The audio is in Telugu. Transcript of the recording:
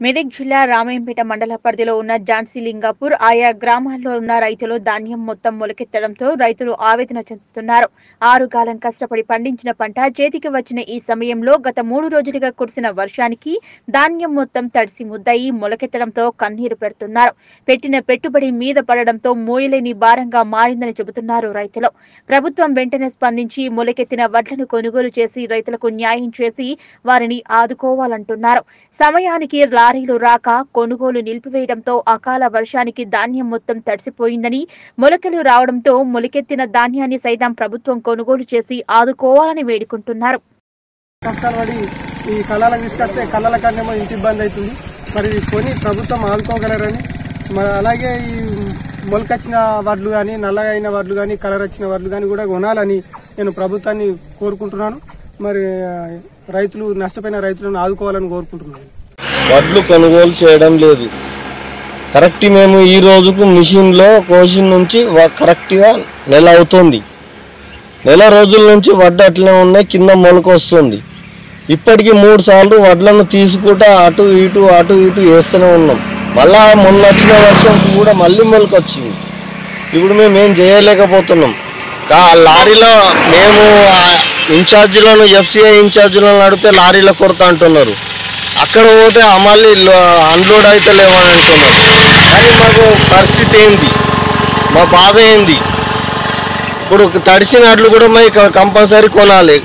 మెదక్ జిల్లా రామాయంపేట మండల పరిధిలో ఉన్న ఝాన్సీ లింగాపూర్ ఆయా గ్రామాల్లో ఉన్న రైతులు ధాన్యం మొత్తం మొలకెత్తడంతో రైతులు ఆవేదన చెందుతున్నారు. ఆరు కాలం కష్టపడి పండించిన పంట చేతికి వచ్చిన ఈ సమయంలో గత మూడు రోజులుగా కురిసిన వర్షానికి ధాన్యం మొత్తం తడిసి ముద్దయి మొలకెత్తడంతో కన్నీరు పెడుతున్నారు. పెట్టిన పెట్టుబడి మీద పడడంతో మోయలేని భారంగా మారిందని చెబుతున్నారు రైతులు. ప్రభుత్వం వెంటనే స్పందించి మొలకెత్తిన వడ్లను కొనుగోలు చేసి రైతులకు న్యాయం చేసి వారిని ఆదుకోవాలంటున్నారు. సమయానికి లారీలు రాక కొనుగోలు నిలిపివేయడంతో అకాల వర్షానికి ధాన్యం మొత్తం తడిసిపోయిందని మొలకలు రావడంతో మొలకెత్తిన ధాన్యాన్ని సైతం ప్రభుత్వం కొనుగోలు చేసి ఆదుకోవాలని వేడుకుంటున్నారు. ఈ కళ్ళాలకు తీసుకొస్తే కళ్ళల కన్నేమో ఇంటి ఇబ్బంది అవుతుంది. మరి కొని ప్రభుత్వం ఆదుకోగలరని మరి అలాగే ఈ మొలకొచ్చిన వడ్లు కానీ నల్లగా అయిన వడ్లు కానీ కలర్ వచ్చిన వడ్లు కానీ కూడా కొనాలని నేను ప్రభుత్వాన్ని కోరుకుంటున్నాను. మరి రైతులు నష్టపోయిన రైతులను ఆదుకోవాలని కోరుకుంటున్నాను. వడ్లు కొనుగోలు చేయడం లేదు. కరెక్ట్ మేము ఈ రోజుకు మిషన్లో కోసిన నుంచి కరెక్ట్గా నెల అవుతుంది. నెల రోజుల నుంచి వడ్లు అట్లనే ఉన్నాయి కింద మొలక వస్తుంది ఇప్పటికి మూడు సార్లు వడ్లను తీసుకుంటా అటు ఇటు అటు ఇటు వేస్తూనే ఉన్నాం. మళ్ళా మొన్న వచ్చిన వర్షం కూడా మళ్ళీ మొలక వచ్చింది ఇప్పుడు మేము ఏం చేయలేకపోతున్నాం. ఆ లారీలో మేము ఇన్ఛార్జీలను ఎఫ్సిఐ ఇన్ఛార్జీలను అడిగితే లారీల కొరత అంటున్నారు. అక్కడ పోతే మళ్ళీ అన్లోడ్ అయితే లేవని అంటున్నారు. కానీ మాకు పరిస్థితి ఏంది? మా బాధ ఏంది? ఇప్పుడు తడిసిన అడ్లు కూడా మరి కంపల్సరీ కొనాలి.